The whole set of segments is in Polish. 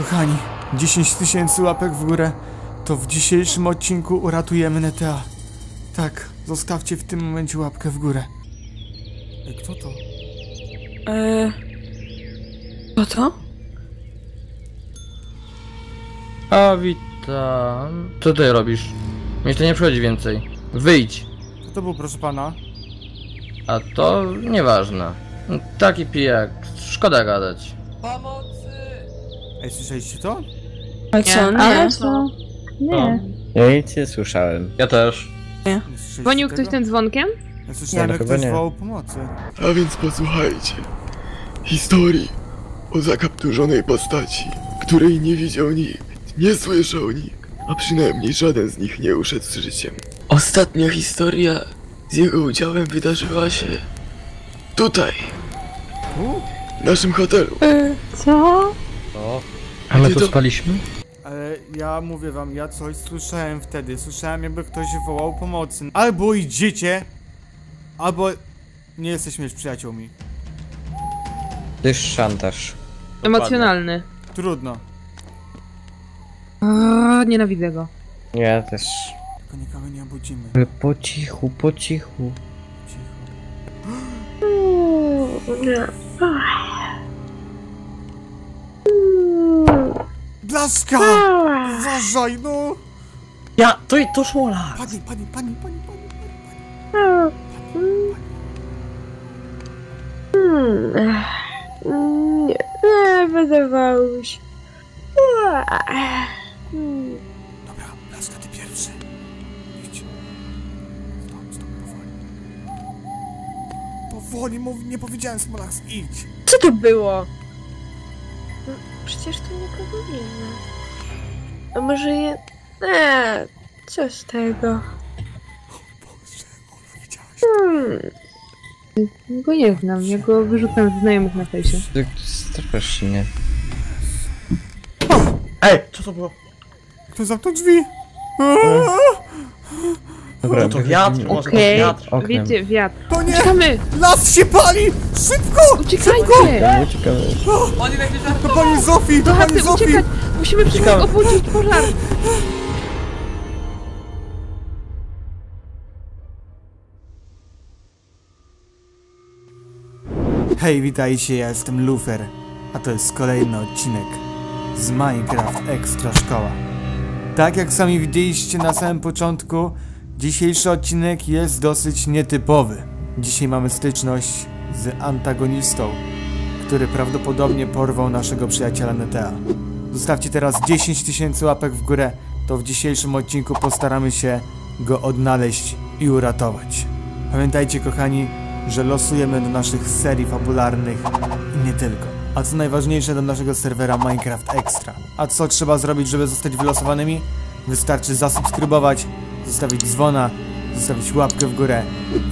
Kochani, 10 tysięcy łapek w górę, to w dzisiejszym odcinku uratujemy Netea. Tak, zostawcie w tym momencie łapkę w górę. Ej, kto to? Eee... Co to? A witam. Co ty robisz? Mnie to nie przychodzi więcej. Wyjdź. Kto to był, proszę pana? A to nieważne. Taki pijak. Szkoda gadać. Ej, słyszeliście to? Ale co? Nie. Ale co? Nie. Ja nic nie słyszałem. Ja też. Nie słyszeliście Dzwonił ktoś tym dzwonkiem? Ja słyszałem, Nie, jak ktoś nie. wołał pomocy. A więc posłuchajcie. Historii o zakapturzonej postaci, której nie widział nikt, nie słyszał nikt, a przynajmniej żaden z nich nie uszedł z życiem. Ostatnia historia z jego udziałem wydarzyła się tutaj, w naszym hotelu. Co? A my Ty tu to- spaliśmy? Ale ja mówię wam, ja coś słyszałem wtedy. Słyszałem, jakby ktoś wołał pomocy. Albo idziecie, albo nie jesteśmy już przyjaciółmi. To jest szantaż. Emocjonalny. Trudno. O, nienawidzę go. Ja też. Tylko nikogo nie obudzimy. Ale po cichu, po cichu. Cicho. Blaszka! Uważaj, no! Ja, to, to szmola! Pani, pani, pani, pani, pani. Nie, nie, wydawało się. Dobra, Blaszka, ty pierwszy. Idź. Stop, stop, powoli. Powoli, mów, nie powiedziałem Smolax, idź. Co to było? No, Przecież tu nikogo nie ma. A może je... Eee, co z tego? Hmm. Go nie znam, ja go wyrzucam z znajomych na fejsie. To strasznie. Ej, co to było? Kto zamknął drzwi? Dobra, to wiatr, może Okej, wiatr. Oknem. wiecie, wiatr. To nie! Uciekamy! Las się pali! Szybko! Uciekajcie! Ja uciekamy. To pani Zofii, to Do pani Zofii! uciekać! Musimy Uciekamy. obudzić pożar! Hej, witajcie, ja jestem Lufer, a to jest kolejny odcinek z Minecraft Extra Szkoła. Tak jak sami widzieliście na samym początku, dzisiejszy odcinek jest dosyć nietypowy. Dzisiaj mamy styczność z antagonistą, który prawdopodobnie porwał naszego przyjaciela Netea. Zostawcie teraz 10 tysięcy łapek w górę, to w dzisiejszym odcinku postaramy się go odnaleźć i uratować. Pamiętajcie kochani, że losujemy do naszych serii fabularnych i nie tylko. A co najważniejsze do naszego serwera Minecraft Extra. A co trzeba zrobić, żeby zostać wylosowanymi? Wystarczy zasubskrybować, zostawić dzwona, zostawić łapkę w górę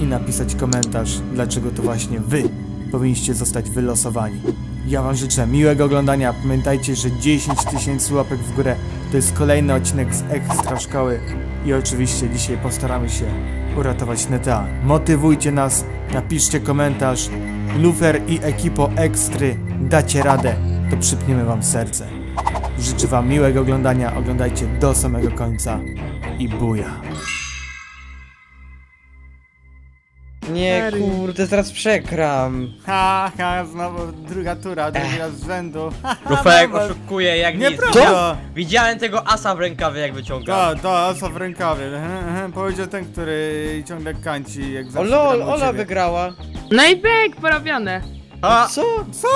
i napisać komentarz, dlaczego to właśnie wy powinniście zostać wylosowani. Ja wam życzę miłego oglądania. Pamiętajcie, że 10 tysięcy łapek w górę to jest kolejny odcinek z Ekstra Szkoły i oczywiście dzisiaj postaramy się uratować Neta. Motywujcie nas, napiszcie komentarz. Lufer i ekipo Ekstry dacie radę, to przypniemy wam serce. Życzę wam miłego oglądania, oglądajcie do samego końca i buja. Nie, kurde, teraz przegram. Ha, ha, znowu druga tura, drugi raz z rzędu. Rufek dobra. oszukuje jak nic. Nieprawda! Widziałem tego asa w rękawie jak wyciągał. To, to asa w rękawie. Powiedział ten, który ciągle kańci, jak O lol, gram u Ola ciebie. wygrała. No i byk, porobione! A, Co? Co?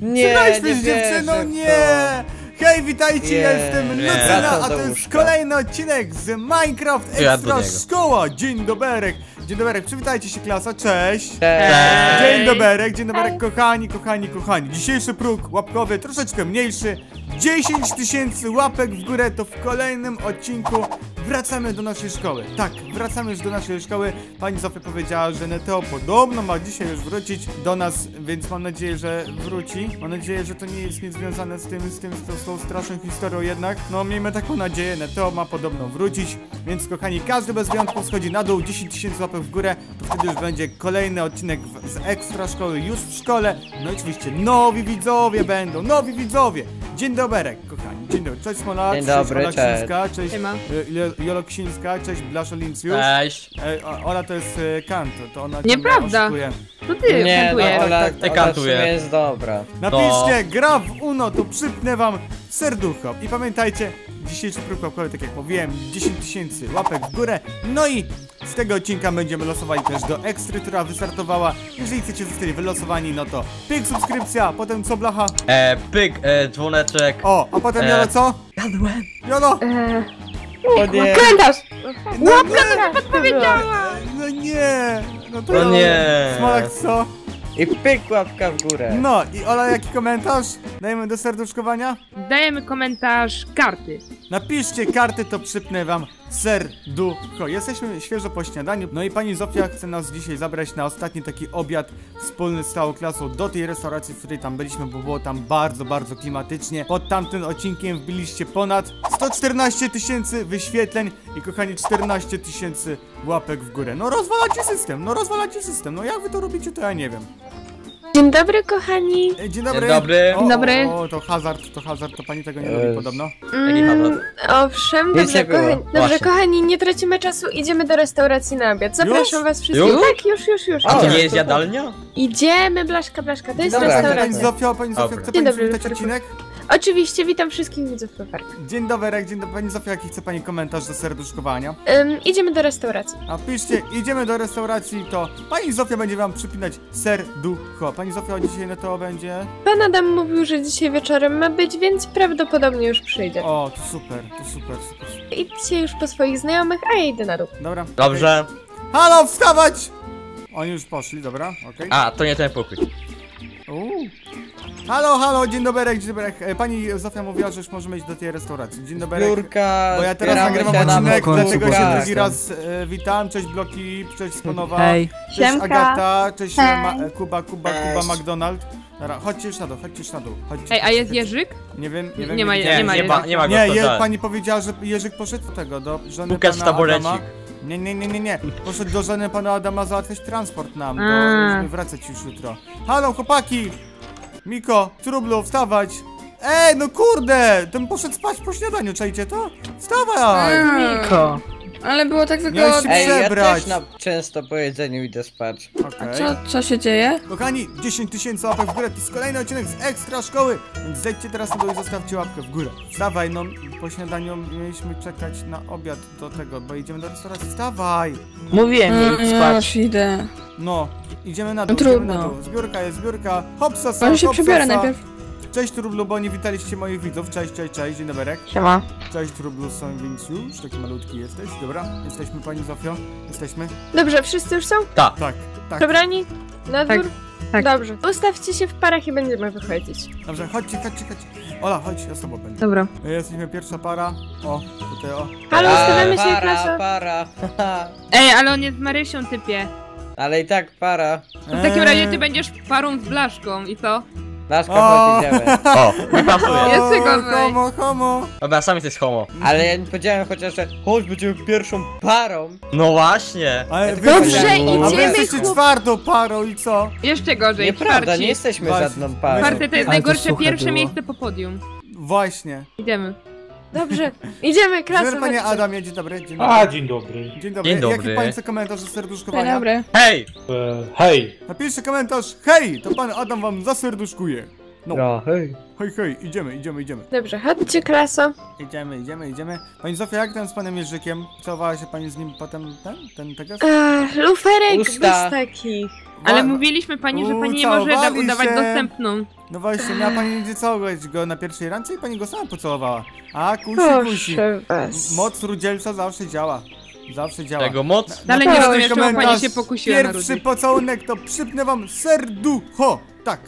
Nie, Przegraliśmy nie z dziewczyną, wierzę w nie! Hej, witajcie, ja Nie, jestem nie. Lucyna, a to jest kolejny odcinek z Minecraft Ja Extra. Szkoła. Dzień doberek, dzień doberek, przywitajcie się klasa, cześć! Cześć. Dzień doberek, dzień doberek, kochani, kochani, kochani. Dzisiejszy próg łapkowy troszeczkę mniejszy. 10 tysięcy łapek w górę to w kolejnym odcinku wracamy do naszej szkoły. Tak, wracamy już do naszej szkoły. Pani Zofia powiedziała, że Neteo podobno ma dzisiaj już wrócić do nas, więc mam nadzieję, że wróci. Mam nadzieję, że to nie jest nic związane z tym, z tym, z tą, z tą straszną historią jednak. No, miejmy taką nadzieję, Neteo ma podobno wrócić. Więc kochani, każdy bez wyjątku schodzi na dół, 10 tysięcy łapek w górę, to wtedy już będzie kolejny odcinek z ekstra szkoły już w szkole. No i oczywiście nowi widzowie będą, nowi widzowie. Dzień dobry, kochani, dzień dobry. Cześć Smola, Dzień cześć dobry, Ola cześć. Ksińska, cześć Siema. y, Jo- Jolo Ksińska, cześć Blaszo Lincjusz. Cześć. E, o- Ola to jest e, Kanto, to ona Nieprawda. oszukuje. To ty Nie, no kantujesz. Ola, tak, tak, Ola w sumie jest dobra. Napiszcie, gra w Uno, to przypnę wam serducho. I pamiętajcie, dzisiejszy próg łapkowy, tak jak mówiłem, 10 tysięcy łapek w górę. No i z tego odcinka będziemy losowali też do ekstry, która wystartowała. Jeżeli chcecie zostać wylosowani, no to pyk, subskrypcja, potem co blacha? E, pyk, e, dzwoneczek. O, a potem E. Jolo co? Jadłem. Jolo! Eee, O nie! komentarz! No nie, Powiedziała! no nie! No to No nie. Smolak co? I pyk łapka w górę. No i Ola, jaki komentarz? Dajemy do serduszkowania? Dajemy komentarz karty. Napiszcie karty, to przypnę wam serducho. Jesteśmy świeżo po śniadaniu. No i pani Zofia chce nas dzisiaj zabrać na ostatni taki obiad wspólny z całą klasą do tej restauracji, w której tam byliśmy, bo było tam bardzo, bardzo klimatycznie. Pod tamtym odcinkiem wbiliście ponad 114 tysięcy wyświetleń i kochani 14 tysięcy łapek w górę. No rozwalacie system, no rozwalacie system. No jak wy to robicie, to ja nie wiem. Dzień dobry, kochani. E, Dzień dobry. Dzień dobry. O, Dzień dobry. O, o, to hazard, to hazard, to pani tego nie lubi podobno. Hazard? owszem, Nic dobrze, kochani, dobrze kochani, nie tracimy czasu, idziemy do restauracji na obiad. Zapraszam Już? was wszystkich. Już? Tak, już, już, już. A to O, nie jest jadalnia? Idziemy, Blaszka, Blaszka, to jest Dobra, Pani restauracja. Zofia, pani Zofia, Dobra. chce pani przywitać odcinek? Oczywiście, witam wszystkich widzów Profarka. Dzień dobry, dzień dobry. Pani Zofia, jaki chce pani komentarz do serduszkowania? Um, idziemy do restauracji. A piszcie, idziemy do restauracji, to pani Zofia będzie wam przypinać serducho. Pani Zofia dzisiaj na to będzie... Pan Adam mówił, że dzisiaj wieczorem ma być, więc prawdopodobnie już przyjdzie. O, to super, to super, super. super. Idźcie już po swoich znajomych, a ja idę na dół. Dobra. Dobrze. Halo, wstawać! Oni już poszli, dobra, okej. A, to nie ten pokój. Uuu. Halo, halo, dzień dobry, dzień dobry. E, Pani Zofia mówiła, że już możemy iść do tej restauracji. Dzień dobry. Biurka, Bo ja teraz nagrywam na odcinek, dlatego się Tak. drugi raz e, witam. Cześć Bloki, cześć Sponowa. Hej. Cześć Siemka. Agata, cześć Hej. Ma, e, Kuba, Kuba, Kuba, Cześć. McDonald. Dobra, chodźcie już na dół, chodźcie już na dół. Chodźcie, Ej, a jest chodźcie. Jerzyk? Nie wiem, nie wiem. Nie ma- widziałem. nie ma nie ma, nie ma go Nie, je, hotel. pani powiedziała, że Jerzyk poszedł do tego, do żony Pukać pana. Adama. Nie, nie, nie, nie, nie. Poszedł do żony pana Adama załatwiać transport nam, A. żeby wracać już jutro. Halo, chłopaki! Miko, Trublu, wstawać! Ej, no kurde! Ten poszedł spać po śniadaniu, czajcie to? Wstawaj! Miko. Ale było tak wygodnie. Ej, ja przebrać. też na, często po jedzeniu idę spać. Okej. Co, co się dzieje? Kochani, 10 tysięcy łapek w górę, to jest kolejny odcinek z Ekstra Szkoły, więc zejdźcie teraz na dół i zostawcie łapkę w górę. Wstawaj, no, po śniadaniu mieliśmy czekać na obiad do tego, bo idziemy do restauracji. Wstawaj! Mówiłem Mm, jej ja spać. już idę. No, idziemy na dół, No idziemy na trudno. dół. Zbiórka jest zbiórka. Hopsa, Może się hopsa, przebiorę najpierw. Cześć Trublu, bo nie witaliście moich widzów. Cześć, cześć, cześć, dzień dobry. Siema. Cześć Trublu, są więc już, taki malutki jesteś. Dobra, jesteśmy pani Zofio? Jesteśmy? Dobrze, wszyscy już są? Tak. Tak, tak. Przebrani? Na Tak, dwór? tak. Dobrze. Ustawcie się w parach i będziemy wychodzić. Dobrze, chodźcie, chodźcie, chodźcie. Ola, chodź, ja z tobą będę. Dobra. Jesteśmy pierwsza para. O, tutaj o. Halo, ustawiamy się, para, klaso. para. Ej, ale on jest Marysią, typie. Ale i tak para. To w takim razie ty będziesz parą z Blaszką i co? Blaszka, O. chodź, idziemy. O, nie pasuje. Jeszcze O, gorzej. Homo, homo. Dobra, sam jesteś homo. Ale ja nie powiedziałem chociaż, że chodź, będziemy pierwszą parą. No właśnie. Ale wy, Dobrze, a wy idziemy, jesteście chłop- czwartą parą i co? Jeszcze gorzej, Nieprawda, czwarci. nie jesteśmy Właśnie. żadną parą. Czwarte to jest Ale to najgorsze suche pierwsze było. miejsce po podium. Właśnie. Idziemy. Dobrze, idziemy, klaso. Dzień panie chodźcie. Adamie, dzień dobry. Dzień dobry. A, dzień dobry. Dzień dobry. Dzień dobry. Jaki pan chce komentarz do Dzień serduszkowania? dobry. Hej! E, hej, Napiszcie komentarz. Hej, to pan Adam wam zaserduszkuje. No, No, hej. hej, hej, idziemy, idziemy, idziemy. Dobrze, chodźcie, klaso. Idziemy, idziemy, idziemy. Pani Zofia, jak tam z panem Jerzykiem? Całowała się pani z nim potem, ten, ten tego? Ech, luferek Usta. bez takich. Ale mówiliśmy pani, że pani nie może udawać się. dostępną. No właśnie, miała pani nigdzie całować go na pierwszej randce i pani go sama pocałowała. A, kusi, kusi. Proszę was. Moc rudzielca zawsze działa. Zawsze działa. Tego moc? Dalej No nie rozumiem, czemu pani Komentarz. się pokusiła na Pierwszy Rudy. pocałunek to przypnę wam serducho. Tak.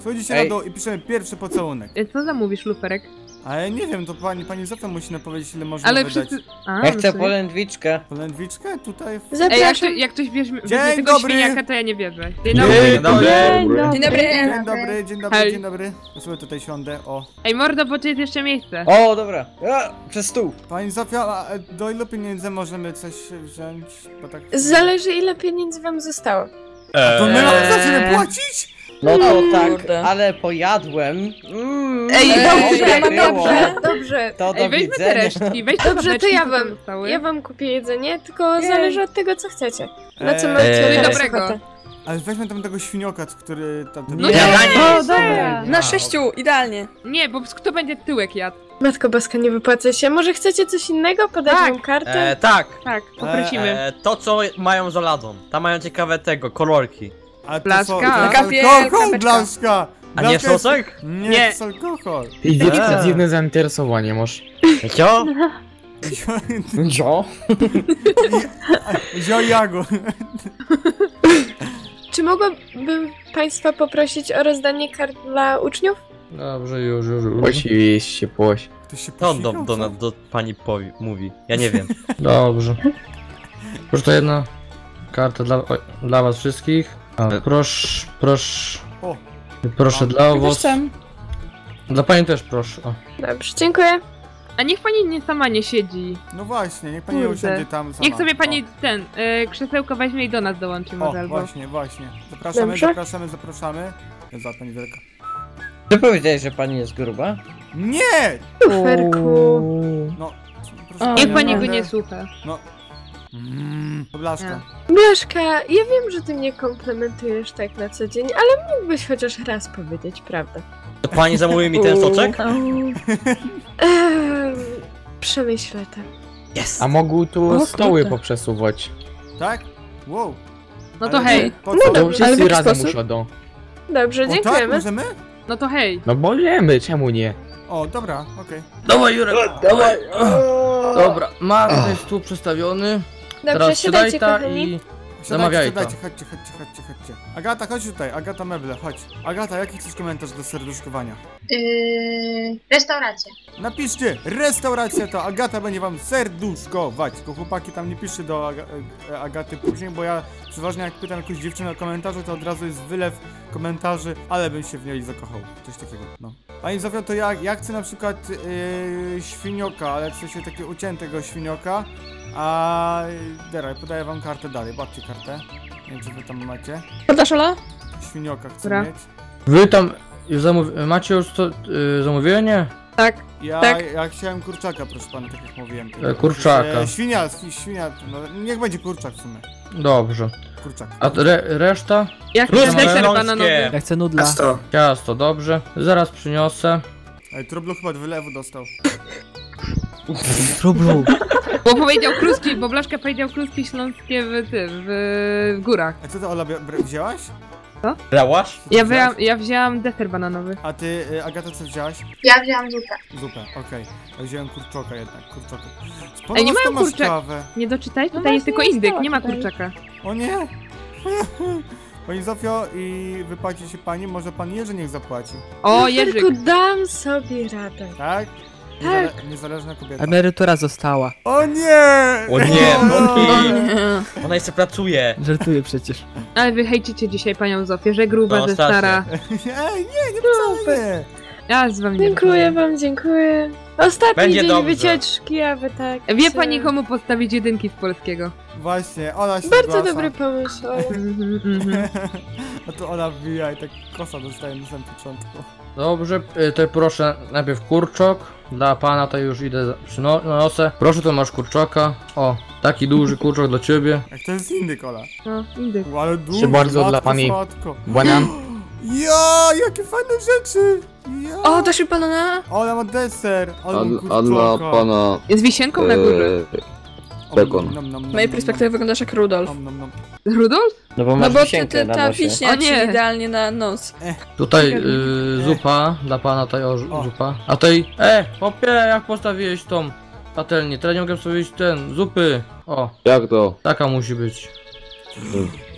Schodzicie na Ej. dół i piszemy pierwszy pocałunek. E, Co zamówisz, luferek? Ale nie wiem, to pani, pani Zofia musi nam powiedzieć ile można Ale wydać. wszyscy... A, Ja chcę sobie. polędwiczkę. Polędwiczkę tutaj w... Ej, jak, Zapraszam. to, jak ktoś bierze, Dzień tego dobry. świniaka, to ja nie wierzę. Dzień Dzień dobry. dobry. Dzień dobry. Dzień dobry, dzień dobry, Hej. dzień dobry. Ja sobie tutaj siądę, o. Ej, mordo, bo tu jest jeszcze miejsce. O, dobra. A, przez stół. Pani Zofia, a e, do ilu pieniędzy możemy coś wziąć? Bo tak... Zależy ile pieniędzy wam zostało. To my Eee. mamy zaczynamy płacić? No to tak, kurde. ale pojadłem. Mm, Ej, dobrze, dobrze, dobrze. dobrze. To do Ej, weźmy te widzenia. resztki, weź te Dobrze, to ja wam, ja wam kupię jedzenie, tylko Jej. zależy od tego, co chcecie. Na co macie Eee. Dobrego. Ale weźmy tam tego świnioka, który tam... No Nie, nie, nie, o, dobra. Na sześciu, idealnie. Nie, bo kto będzie tyłek jadł? Matko Boska, nie wypłacę się. Może chcecie coś innego? Podać Tak. wam kartę? E, tak, Tak, poprosimy. e, to co mają za ladą. Tam mają ciekawe tego, kolorki. A to Blaszka. są- to A nie jest- sosek? Nie, Nie. to jest alkohol. I dziwne, Eee. dziwne zainteresowanie masz. Co? Jo? Zio jago. Czy mogłabym państwa poprosić o rozdanie kart dla uczniów? Dobrze, już, już, już. Oczywiście, poś. Ktoś się To on do, posikał, do, co? do, pani powi, mówi. Ja nie wiem. Dobrze. Proszę to jedna karta dla, oj, dla was wszystkich. A, proszę, proszę. Proszę Mam. dla chcę. Dla pani też proszę. O. Dobrze, dziękuję. A niech pani nie sama nie siedzi. No właśnie, niech pani nie Kurde. usiądzie tam sama. Niech sobie pani ten, y, krzesełko weźmie i do nas dołączy może o albo. właśnie, właśnie. Zapraszamy, Dobrze. zapraszamy, zapraszamy. Za pani wielka. Ty powiedziałeś, że pani jest gruba? Nie! Luferku. No, proszę Niech pani go naprawdę- nie słucha. No. Mmm, to blaszka. Blaszka, ja wiem, że ty mnie komplementujesz tak na co dzień, ale mógłbyś chociaż raz powiedzieć prawdę. To pani zamówi mi ten soczek? Przemyślę to. Yes! A mogą tu O, stoły kurde. poprzesuwać. Tak? Wow. No to Ale hej, Po No co? Dobrze, wszyscy razem sposób? usiądą. Dobrze, O tak, dziękujemy. możemy? no to hej. No możemy, czemu nie? O, dobra, okej. Dawaj Jurek, dawaj. Dobra, Mark jest tu przestawiony. Dobrze, Teraz siadaj siadajcie, kochani. i Siadajcie, chodźcie, chodźcie, chodźcie, chodźcie. Agata, chodź tutaj, Agata Meble, chodź. Agata, jaki chcesz komentarz do serduszkowania? Yy, restauracja. Napiszcie, restauracja to Agata będzie wam serduszkować. Tylko chłopaki tam nie piszcie do Aga e, Agaty później, bo ja przeważnie jak pytam jakąś dziewczynę o komentarze, to od razu jest wylew komentarzy, ale bym się w niej zakochał. Coś takiego, no. Pani Zofia, to ja, ja chcę na przykład yy, świnioka, ale w sensie takiego uciętego świnioka. A dobra, podaję wam kartę dalej, patrzcie kartę. Nie wiem, czy wy tam macie. Podasz Ola? Świnioka chcę Dobra. mieć. wy tam już zamów... macie już to y, zamówienie? Tak. Ja, Tak. ja chciałem kurczaka, proszę pana, tak jak mówiłem. E, kurczaka. E, świnia, świnia, no, niech będzie kurczak w sumie. Dobrze. Kurczak. A re, reszta? Deser śląskie. bananowy. Ja chcę nudla. Ciasto, dobrze. Zaraz przyniosę. Ej, Trublu chyba wylewu dostał. Trublu. Bo powiedział kluski, bo Blaszka powiedział kluski śląskie w tym, w, w górach. A co ty Ola wzięłaś? Brałaś? Co ty Ja wzięłaś? wziąłem, ja wziąłem deser bananowy. A ty, y, Agata, co wzięłaś? Ja wziąłam zupę. Zupę, okej. Ja wziąłem kurczoka jednak, kurczaka. Ej, nie mają masz kurczak. kawę. Nie doczytaj? No Tutaj jest właśnie, tylko indyk, nie ma tutaj. kurczaka. O nie! Pani Zofio, i wypłaci się pani, może pan Jerzy niech zapłaci, O, Luferku, Jerzyk. dam sobie radę. tak? Niezale niezależna kobieta. Emerytura została. O nie! O nie! Ona jeszcze pracuje. Żartuję przecież. Ale wy hejcicie dzisiaj panią Zofię, że gruba, No, że stara. Ej, nie, nie, wcale nie! Ja z wami nie Dziękuję wam, dziękuję. Ostatni Będzie dzień dobrze. wycieczki, a wy tak. Wie pani komu postawić jedynki z polskiego? Właśnie, Ola się Bardzo zgłasza. dobry pomysł. Mhm. A to ona wbija i tak kosa dostaje na samym początku. Dobrze, y, to proszę najpierw kurczok. Dla pana to już idę za- przyniosę. Proszę, to masz kurczaka. O, taki duży kurczak dla ciebie. Jak to jest inny kola. No, indyk. Ale duży, bardzo dla pani. Słodko. Błaniam. Ja, jakie fajne rzeczy! Ja. O, dasz mi banana? Ola ma deser! Ale A, dla pana... Z wisienką na górze. E, bekon. Z mojej perspektywy wyglądasz jak Rudolf. nom, nom, nom. Rudolf? No bo No masz bo ty, ty, na ta wiśnia O ci nie. idealnie na nos. Tutaj y, zupa, dla pana tutaj o, O. zupa. A tutaj, e, hopie, jak postawiłeś tą patelnię? Teraz nie mogę postawić ten, zupy. O, Jak to? taka musi być.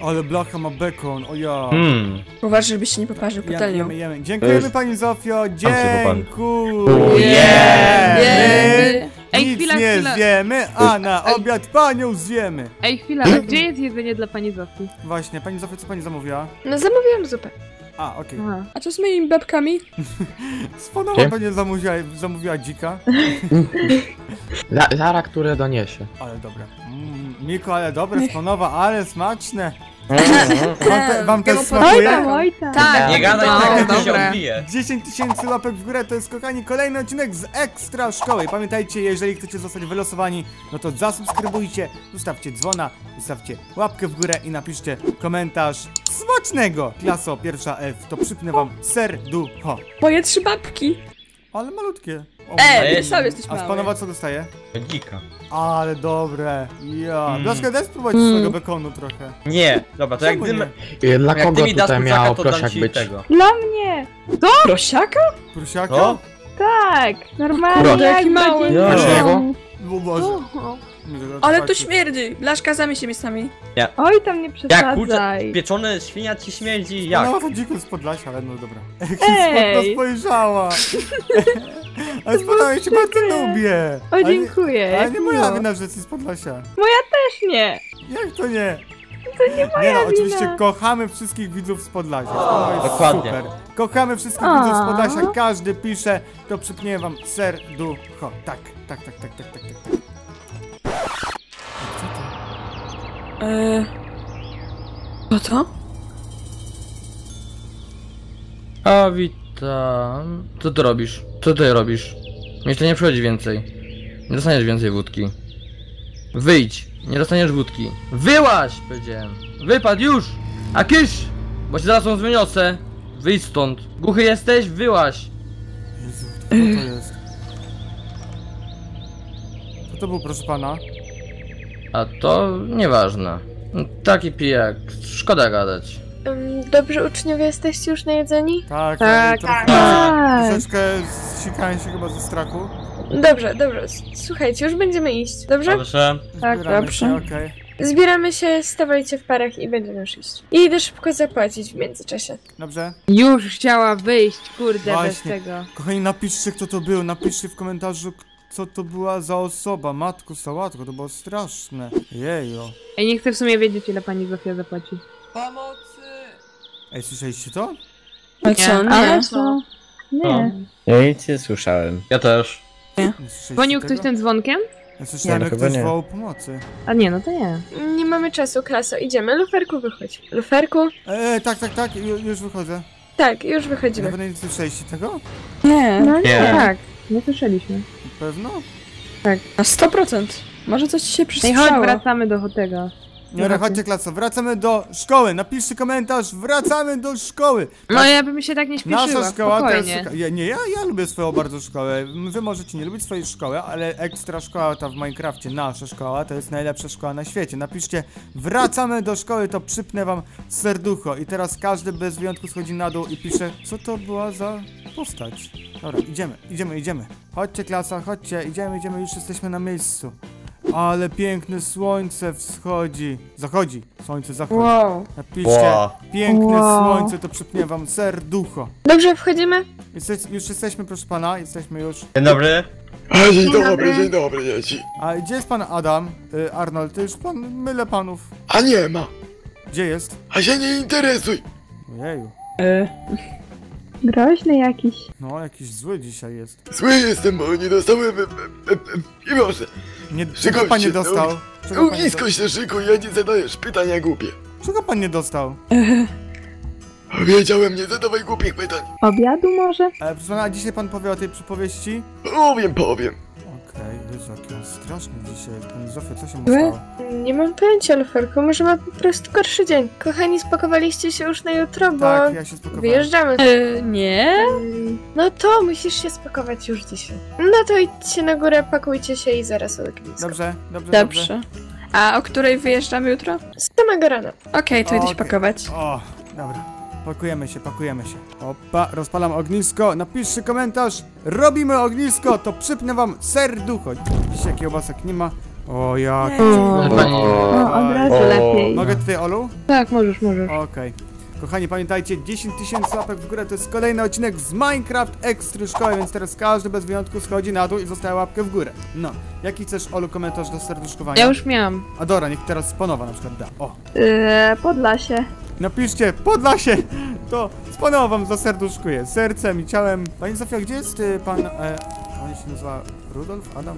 Ale blacha ma bekon, o ja. Hmm. Uważaj, żebyś się nie poparzył Jemy, patelnią. jemy, jemy. Dziękujemy jest- pani Zofio, się poparł. dziękujemy. Jemy. Ej, Nic chwila, nie chwila. zjemy, a na obiad panią zjemy. Ej, chwila, a gdzie jest jedzenie dla pani Zofii? Właśnie, pani Zofio, co pani zamówiła? No zamówiłam zupę. A, okej. Aha. A co z moimi babkami? Spodobał Gdzie? pani zamówiła, zamówiła dzika. La, Lara, które doniesie. Ale dobre. Mm, Miko, ale dobre, sponowa, ale smaczne. Wam, te, wam też smakuje? podam. oj tam. Tak. Nie gadaj No, tak, jak się dobre. odbije. 10 tysięcy łapek w górę to jest kochani kolejny odcinek z Ekstra Szkoły. Pamiętajcie, jeżeli chcecie zostać wylosowani, no to zasubskrybujcie, zostawcie dzwona, zostawcie łapkę w górę i napiszcie komentarz smacznego. Klaso pierwsza F, to przypnę wam serducho. Moje trzy babki. Ale malutkie. O, Ej, jest. sam jesteś A z mały. panowa co dostaje? Dzika. Ale dobre. Ja. Mm. Blaszka, daj spróbować Mm. swojego bekonu trochę. Nie, dobra, to jak ty, nie? Y, Dla jak ty kogo tutaj miał prosiak być? tego. Dla mnie! Prosiaka? Prusiaka? O? Tak! Normalnie jak mały. Ja. Dlaczego? O Boże. Ale to czekajcie. śmierdzi. Blaszka, zamień się miejscami. Oj, tam nie Jak kurczę, przesadzaj. pieczony świnia ci śmierdzi, jak? No to dziko z Podlasia, ale no dobra. Jak się Ej. smutno spojrzała. Ale Podlasia się bardzo lubię. O, Ale nie- dziękuję. Ale jak nie moja miło. wina, że jesteś z Podlasia. Też nie. Jak to nie? To nie moja Nie no, oczywiście kochamy wszystkich widzów z Podlasia. To jest Dokładnie. super. Kochamy wszystkich A. widzów z Podlasia. Każdy pisze, to przypnie wam serducho. Tak, tak, tak, tak, tak, tak, tak. tak. Eee... Co to? A witam. Co ty robisz? Co ty robisz? Myślę, nie przychodzi więcej. Nie dostaniesz więcej wódki. Wyjdź! Nie dostaniesz wódki. Wyłaź! Powiedziałem. Wypadł już! A kysz! Bo się zaraz ją zmieniosę. Wyjdź stąd. Głuchy jesteś? Wyłaź! Jezu, co to jest? Co to był, proszę pana? A to nieważne. Taki pijak. Szkoda gadać. Ym, Dobrze, uczniowie, jesteście już najedzeni? Tak, Tak, trochę, tak. troszeczkę zsikałem się chyba ze strachu. Dobrze, dobrze. S- Słuchajcie, już będziemy iść, dobrze? Dobrze. Tak, Zbieramy dobrze. Się, okej. Zbieramy się, stawajcie w parach i będziemy już iść. I idę szybko zapłacić w międzyczasie. Dobrze? Już chciała wyjść, kurde, bez Właśnie. tego. Kochani, napiszcie kto to był, napiszcie w komentarzu co to była za osoba. Matko sałatko, to było straszne. Jejo. Ej, nie chcę w sumie wiedzieć, ile pani Zofia zapłaci. Ej, słyszeliście to? Ale co? Nie. Ale co? Nie. Ja nic nie słyszałem. Ja też. Nie Dzwonił ktoś tym dzwonkiem? Ja słyszałem, Nie, jak no ktoś nie. wołał pomocy. A nie, no to nie. Nie mamy czasu, klaso, idziemy. Luferku, wychodź. Luferku? E, tak, tak, tak, ju, już wychodzę. Tak, już Na wychodzimy. pewno nie słyszeliście tego? Nie. No nie, Nie. tak. Nie słyszeliśmy. Na pewno? Na 100%. Może coś ci się Ej, chodź, przysłyszało. wracamy do tego. Dobra, chodźcie klaso, wracamy do szkoły. Napiszcie komentarz, wracamy do szkoły. No ja bym się tak nie śpieszyła, Nasza szkoła to jest... spokojnie. Ja, nie, ja, ja lubię swoją bardzo szkołę. Wy możecie nie lubić swojej szkoły, ale ekstra szkoła ta w Minecrafcie, nasza szkoła, to jest najlepsza szkoła na świecie. Napiszcie, wracamy do szkoły, to przypnę wam serducho. I teraz każdy bez wyjątku schodzi na dół i pisze, co to była za postać. Dobra, idziemy, idziemy, idziemy. Chodźcie klasa, chodźcie, idziemy, idziemy, już jesteśmy na miejscu. Ale piękne słońce wschodzi. Zachodzi. Słońce zachodzi. Wow. Napiszcie, Wow. piękne Wow. słońce, to przypnie wam serducho. Dobrze, wchodzimy? Jesteś, już jesteśmy, proszę pana, jesteśmy już. Dzień dobry. A, dzień Dzień dobry, dobry. dzień dobry, dzieci. A gdzie jest pan Adam? Y, Arnold, to już pan mylę panów. A nie ma. Gdzie jest? A się nie interesuj. Ojeju. E, Groźny jakiś. No, jakiś zły dzisiaj jest. Zły jestem, bo nie dostałem... e, e, e, I może, Nie, czego pan nie dostał? Czego nie, ognisko się szykuj, ja nie zadajesz pytania głupie. czego pan nie dostał? Wiedziałem, nie zadawaj głupich pytań. Obiadu może? E, proszę pana, a dzisiaj pan powie o tej przypowieści? Powiem, powiem. Jezu, jaki on straszny dzisiaj. Pani Zofia, co się mu stało? Nie mam pojęcia, Luferku. Może ma po prostu gorszy dzień. Kochani, spakowaliście się już na jutro, bo Tak, ja się spakowałem. wyjeżdżamy. e, nie? No to musisz się spakować już dzisiaj. No to idźcie na górę, pakujcie się i zaraz od ogniska. Dobrze, dobrze, dobrze. Dobrze. A o której wyjeżdżamy jutro? Z samego rana. Okej, to idę się Okej. pakować. O, dobra. Pakujemy się, pakujemy się. Opa, rozpalam ognisko. Napiszcie komentarz. Robimy ognisko, to przypnę wam serducho. Dzisiaj kiełbasek nie ma. O, jak. No, od razu O. lepiej. Mogę tutaj, Olu? Tak, możesz, możesz. Okej. Kochani, pamiętajcie, 10 tysięcy łapek w górę to jest kolejny odcinek z Minecraft Extra Szkoły, więc teraz każdy bez wyjątku schodzi na dół i zostaje łapkę w górę. No, jaki chcesz, Olu, komentarz do serduszkowania? Ja już miałam. Adora, niech teraz Sponowa na przykład da. O, Yy, Podlasie. napiszcie, Podlasie, to Sponowa wam zaserduszkuje, sercem i ciałem. Pani Zofia, gdzie jest y, pan, e, on się nazywa Rudolf, Adam,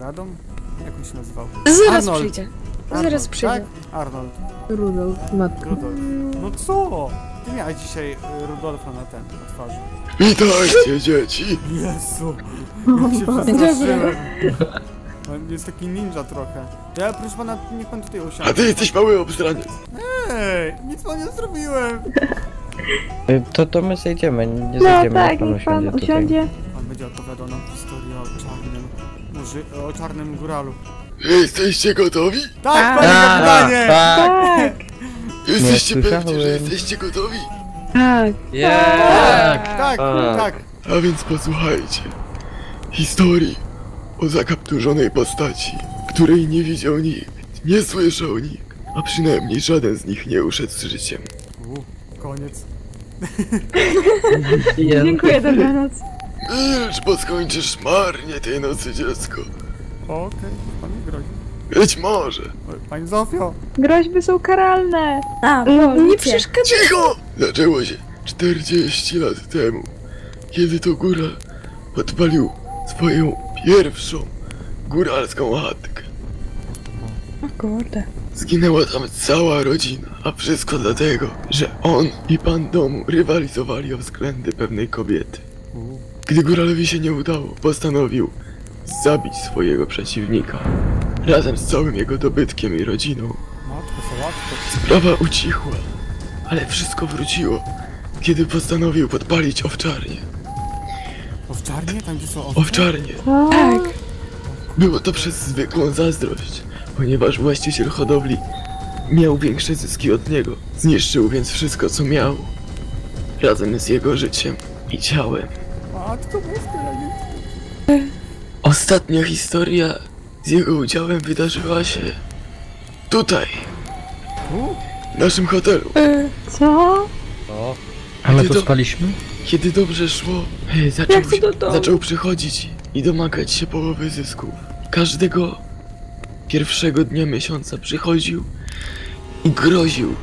Radom? Jak on się nazywał? Zaraz Arnold. przyjdzie. Zaraz Arnold, przyjdę. Tak? Arnold. Rudolf, matko. Rudolf. No co? Ty miałeś dzisiaj y, Rudolfa na ten, na twarzy. Witajcie, dzieci! Jezu, jak się przestraszyłem. On jest taki ninja trochę. Ja, proszę pana, niech pan tutaj A usiądzie. ty jesteś mały obstraniec. Ej, nic pan nie zrobiłem. To, to my zejdziemy, nie No zejdziemy, tak, jak niech pan usiądzie. Pan będzie opowiadał nam historię o czarnym, murzy, o czarnym góralu. Jesteście gotowi? Tak, panie Tak, kapitanie! Tak, Jesteście Nie pewni, że jesteście gotowi? tak. Tak! Tak, tak. A więc posłuchajcie. Historii o zakapturzonej postaci, której nie widział nikt, nie słyszał nikt, a przynajmniej żaden z nich nie uszedł z życiem. U, koniec. Dziękuję, dobranoc. Milcz, bo skończysz marnie tej nocy, dziecko. Okej, pan mi grozi. Być może. Oj, Pani Zofio, Groźby są karalne. A, Nie policja. przeszkadzaj. Cicho! Zaczęło się 40 lat temu, kiedy to góral podpalił swoją pierwszą góralską chatkę. O kurde. Zginęła tam cała rodzina, a wszystko dlatego, że on i pan domu rywalizowali o względy pewnej kobiety. Gdy góralowi się nie udało, postanowił zabić swojego przeciwnika. Razem z całym jego dobytkiem i rodziną. Sprawa ucichła, ale wszystko wróciło, kiedy postanowił podpalić owczarnię. Owczarnie? Tam gdzie są owce? Owczarnię. Tak. Było to przez zwykłą zazdrość, ponieważ właściciel hodowli miał większe zyski od niego. Zniszczył więc wszystko, co miał, razem z jego życiem i ciałem. Matko boska, ja nie... Ostatnia historia z jego udziałem wydarzyła się tutaj, w naszym hotelu. Co? A my Ty tu to- spaliśmy? Kiedy dobrze szło, e, zaczął, do zaczął przychodzić i domagać się połowy zysków. Każdego pierwszego dnia miesiąca przychodził i groził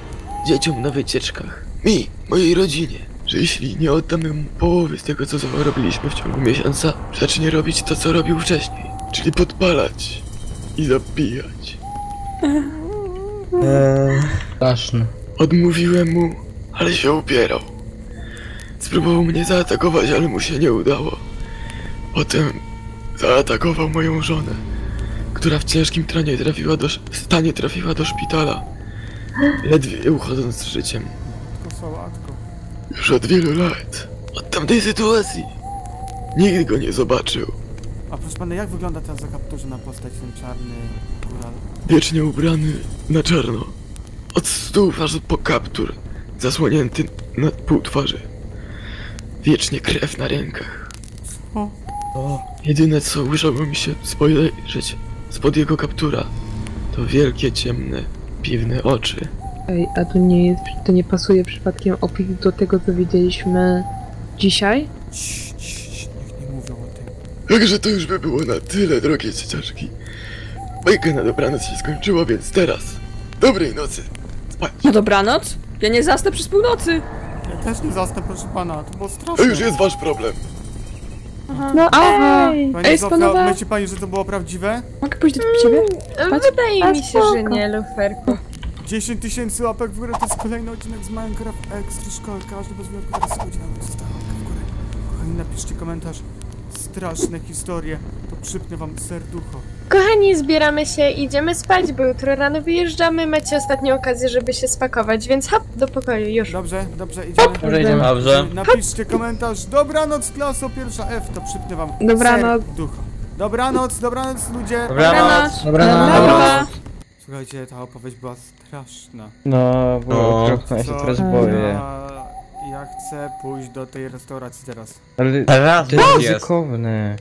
dzieciom na wycieczkach. Mi, mojej rodzinie, że jeśli nie oddamy mu połowy z tego, co zarobiliśmy w ciągu miesiąca, zacznie robić to, co robił wcześniej, czyli podpalać i zabijać. Straszne. Odmówiłem mu, ale się upierał. Spróbował mnie zaatakować, ale mu się nie udało. Potem zaatakował moją żonę, która w ciężkim tranie trafiła do, stanie trafiła do szpitala. Ledwie uchodząc z życiem. Już od wielu lat. Od tamtej sytuacji. Nikt go nie zobaczył. A proszę pana, jak wygląda ta zakapturzona postać, ten czarny góral? Wiecznie ubrany na czarno. Od stóp aż po kaptur. Zasłonięty na pół twarzy. Wiecznie krew na rękach. O, Jedyne co ujrzało mi się spojrzeć spod jego kaptura to wielkie, ciemne, piwne oczy. Ej, a to nie jest, to nie pasuje przypadkiem opis do tego, co widzieliśmy dzisiaj? cii, cii, cii, niech nie mówią o tym. Także to już by było na tyle, drogie dzieciaczki. Bajka na dobranoc się skończyła, więc teraz dobrej nocy. Spać. Na dobranoc? Ja nie zasnę przez północy. Ja też nie zasnę, proszę pana, to było To straszne. już jest wasz problem. No Aha. ej! Pani Ej, myśli pani, że to było prawdziwe? Mogę pójść do ciebie? Spać? Wydaje A mi się, spoko. że nie, luferku. 10 tysięcy łapek w górę to jest kolejny odcinek z Minecraft Extra Szkoły. Każdy bez wyjątku teraz godzina została łapkę w górę. Kochani, napiszcie komentarz. Straszne historie. To przypnę wam serducho. Kochani, zbieramy się, idziemy spać, bo jutro rano wyjeżdżamy. Macie ostatnią okazję, żeby się spakować, więc hop, do pokoju już. Dobrze, dobrze, idziemy. Dobrze, idziemy. Dobrze. Napiszcie komentarz. Dobranoc, klaso, pierwsza F. To przypnę wam Dobranoc. serducho. Dobranoc, dobranoc ludzie. Dobranoc. Dobranoc. Dobranoc. Słuchajcie, ta opowieść była straszna. No, bo No. trochę ja się Co? teraz boję. Ja, ja chcę pójść do tej restauracji teraz. Ale Teraz to jest jest. ryzykowne.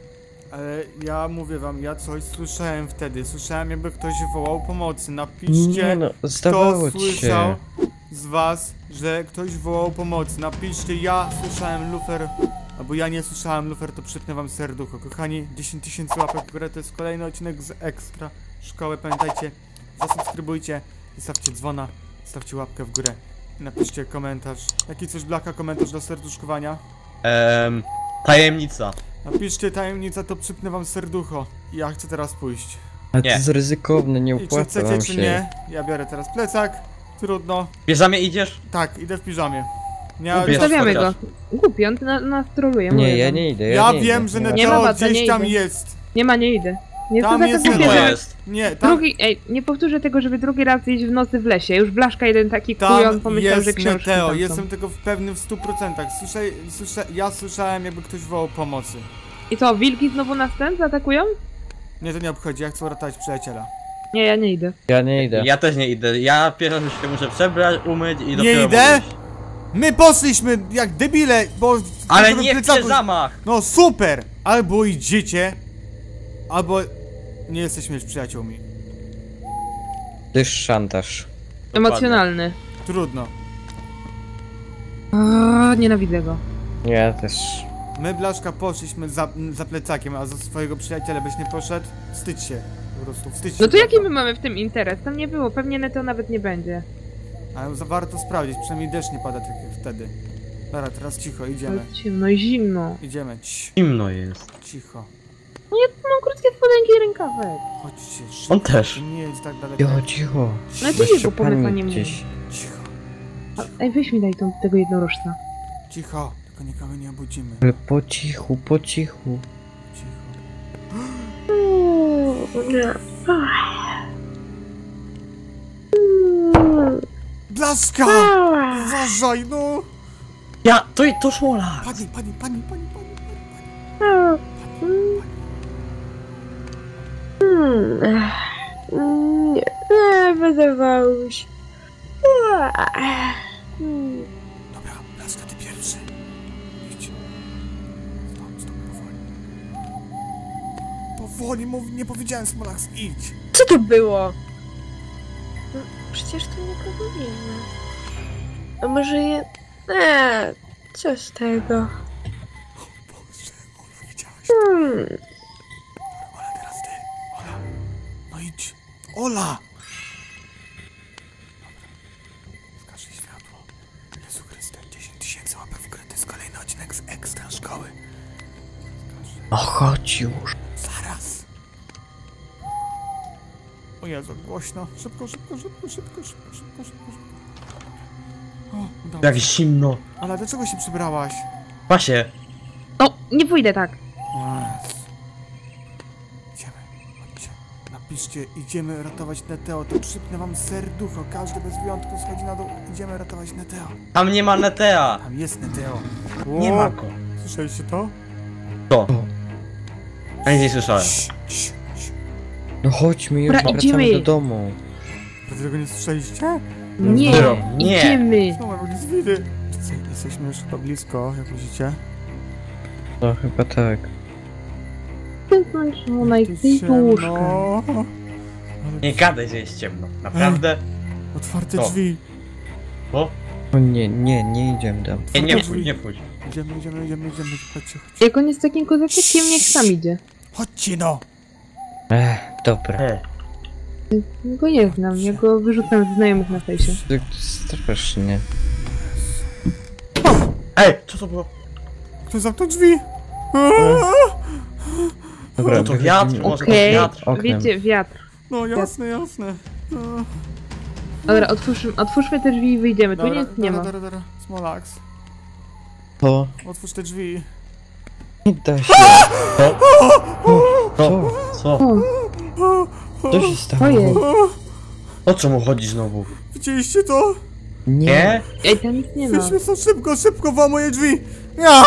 Ale ja mówię wam, ja coś słyszałem wtedy. Słyszałem jakby ktoś wołał pomocy. Napiszcie, Nie no, kto zdawało ci słyszał się. z was, że ktoś wołał pomocy. Napiszcie, ja słyszałem lufer, albo ja nie słyszałem lufer, to przypnę wam serducho. Kochani, 10 tysięcy łapek w górę to jest kolejny odcinek z Ekstra Szkoły. Pamiętajcie, zasubskrybujcie i stawcie dzwona, stawcie łapkę w górę. I napiszcie komentarz. Jaki coś blaka komentarz do serduszkowania? Em, tajemnica. Napiszcie tajemnica, to przypnę wam serducho. Ja chcę teraz pójść. Ale Nie. to jest ryzykowne, nie I czy opłaca chcecie, wam czy się. nie? Ja biorę teraz plecak. Trudno. Bierzamy idziesz? Tak, idę w piżamie. Nie, Bierz Zostawiamy go. chociaż. Głupi, on na, nas troluje. Nie, ja wam. nie idę, ja, ja nie wiem, idę. że nie ma- Nie Neteo bata, gdzieś nie tam idę. jest. Nie ma, nie idę. Nie Tam to jest że... jest. Nie, tam, Drugi, ej, nie powtórzę tego, żeby drugi raz iść w nocy w lesie. Już Blaszka jeden taki kujon pomyślał, że jest książki Neteo. tam są. Jestem tego pewny w 100%. Słyszę, słyszę, ja słyszałem jakby ktoś wołał pomocy. I co, wilki znowu nas ten zaatakują? Nie, to nie obchodzi, ja chcę uratować przyjaciela. Nie, ja nie idę. Ja nie idę. Ja też nie idę. Ja pierwsze się muszę przebrać, umyć i dopiero Nie idę? My poszliśmy jak debile, bo... Ale w nie w plecaku- zamach! No super! Albo idziecie, albo nie jesteśmy już przyjaciółmi. To jest szantaż. Emocjonalny. Trudno. O, nienawidzę go. Ja też. My, Blaszka, poszliśmy za, za plecakiem, a za swojego przyjaciela byś nie poszedł? Wstydź się. Po prostu, wstydź się. No to jaki my mamy w tym interes? Tam nie było, pewnie Neto nawet nie będzie. Ale za- warto sprawdzić, przynajmniej deszcz nie pada tak jak wtedy. Dobra, teraz cicho, idziemy. Ale ciemno i zimno. Idziemy, Cii, Zimno jest. cicho. No ja tu mam krótkie spodenki i rękawek. Chodźcie, szybko. On też. Nie jedź tak daleko. Jo, cicho. No pan nie mówi. gdzieś. Cicho, A- Ej, weź mi daj tą, tego jednorożca. cicho. Tylko nikogo nie obudzimy. Ale po cichu, po cichu. Cicho. Blaszka! Uważaj, no! Ja, to, to szmola! Pani, pani, pani, pani, pani. Hmm. Mm, Nie, nie, wydawało mi się. Hmm. Dobra, Blaszka, ty pierwszy. Idź. Stop, stop, powoli. Powoli, mów, nie powiedziałem Smolax, idź. Co to było? No, Przecież tu nikogo nie ma. A może je... Eee, co z tego? Boże, Ola, widziałaś? Hmm. Ola! Dobra. Zgaszę światło. Jezu Chryste, 10 tysięcy łapek w górę. To jest kolejny odcinek z ekstra szkoły. No chodź już. Zaraz. O Jezu, głośno. Szybko, szybko, szybko, szybko, szybko, szybko, szybko, szybko. O, udało Jak się. zimno. Ale dlaczego się przybrałaś? Pasie. O, nie pójdę tak. Jezu. Idziemy ratować Neteo. To przypnę wam serducho. Każdy bez wyjątku schodzi na dół. Idziemy ratować Neteo. Tam nie ma Netea. Tam jest Neteo. Nie ma go. Słyszeliście to? To. Ja nic nie słyszałem. No chodźmy już, Dobra, wracamy idziemy. do domu. Wy tego nie słyszeliście? Nie, Zero. Nie. idziemy. Znowu jakieś zwidy. Jesteśmy już chyba blisko, jak widzicie. No chyba tak. Ty tu łóżka. Ciemno. Nie gadaj, że jest ciemno. Naprawdę? Otwarte Co? drzwi. O? O nie, nie, nie idziemy tam. Nie, nie pójdź, nie pójdź. Idziemy, idziemy, idziemy, idziemy. Chodźcie, chodźcie. Jak on jest takim kozakiem, niech sam idzie. Chodźcie no! Ech, dobra. E, Go nie znam, ja go wyrzucam z znajomych na fejsie. Tak strasznie. Ej, co to było? Kto zamknął drzwi? Dobra, No to wiatr, może to Okej, wiatr. Oknem. wiecie, wiatr. No jasne, jasne. No. Dobra, otwórzmy, otwórzmy te drzwi i wyjdziemy. Tu Dobra, nic nie ma. dobra, dobra. Smolax, To otwórz te drzwi. nie da się. Co? Co? O, Co się stało? O co mu chodzi znowu? Widzieliście to? Nie. Ej, tam nic nie ma. Wyjdźmy stąd szybko, szybko, wam moje drzwi! Ja!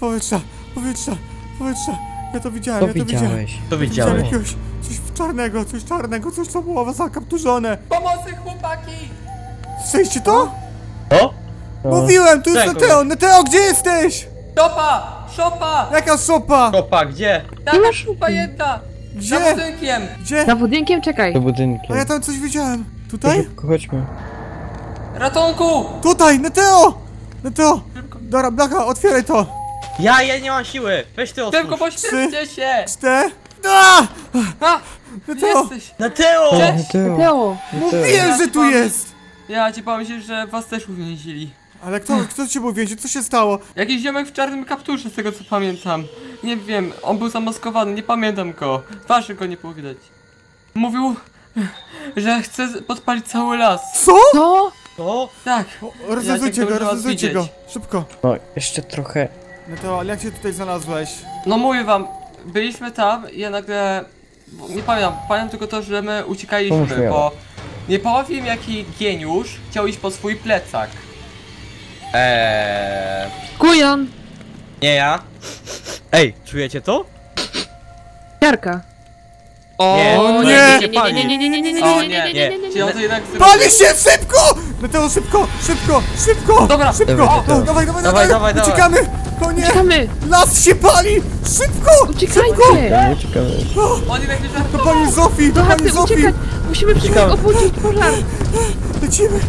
Powietrza, powietrza, powietrza. Ja to widziałem, Co ja to widziałem. widziałeś? To Widziałem widziałem. jakiegoś, coś czarnego, coś czarnego, coś co było zakapturzone. Pomocy chłopaki! Słyszeliście to? O? Mówiłem, tu jest? Neteo! Neteo, gdzie jesteś? Szopa! Szopa! Jaka sopa? Kopa, gdzie? Taka szupa jedna! Za Gdzie? budynkiem! Gdzie? Za budynkiem czekaj. Do budynku. A ja tam coś widziałem. Tutaj? Szybko, chodźmy. Ratunku! Tutaj, Neteo! Neteo! Dobra, Blacha, otwieraj to! Ja, ja nie mam siły. Weź ty Szybko otwórz. pośpieszcie się! Cztery... A! Ha! Neteo! Jesteś! Neteo! Cześć! Teo. Teo, Mówiłem, że tu jest! Ja ci pomyśleć, że was też uwięzili. Ale kto, kto cię był więzień? Co się stało? Jakiś ziomek w czarnym kapturze, z tego co pamiętam. Nie wiem, on był zamaskowany, nie pamiętam go. Twarzy go nie było widać. Mówił, że chce podpalić cały las. Co? Co? To? Tak. Rozwiązujcie Jak go, rozwiązujcie go. Szybko. No, jeszcze trochę. No to, ale jak się tutaj znalazłeś? No mówię wam, byliśmy tam i ja nagle... Nie pamiętam, pamiętam tylko to, że my Pomóż mi, uciekaliśmy, Ela. bo... Nie powiem jaki geniusz chciał iść po swój plecak. Eee... Kujon! Nie ja. Ej, czujecie to? Siarka. O nie! Nie, nie, nie, nie, nie, nie, nie, O nie, nie, nie, nie, Czyli on to jednak zrobił. Pali się szybko! Mateo, szybko, szybko, szybko! Dobra, szybko! Dobra, O, dobra. dawaj, dawaj, Dawaj, dawaj, dawaj. Uciekamy! O nie! Czekamy! Las się pali! Szybko! Szybko! Uciekajcie! Nie, ciekawe. O, On jednak nie To żartował. pani Zofii, Do to! Musimy Uciekamy. obudzić pożar! Lecimy!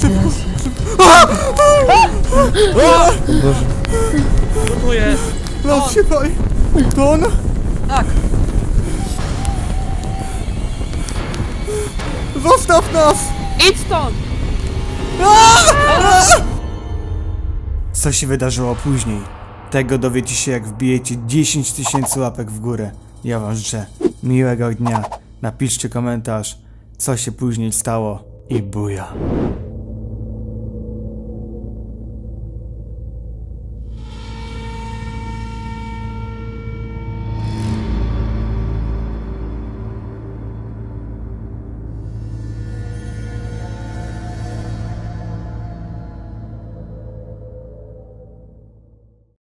Szybko, szybko! A! Boże. Tu jest. Las się pali! To on? Tak. Zostaw nas! Idź stąd! Co się wydarzyło później? Tego dowiecie się jak wbijecie 10 tysięcy łapek w górę. Ja wam życzę miłego dnia. Napiszcie komentarz, co się później stało i buja.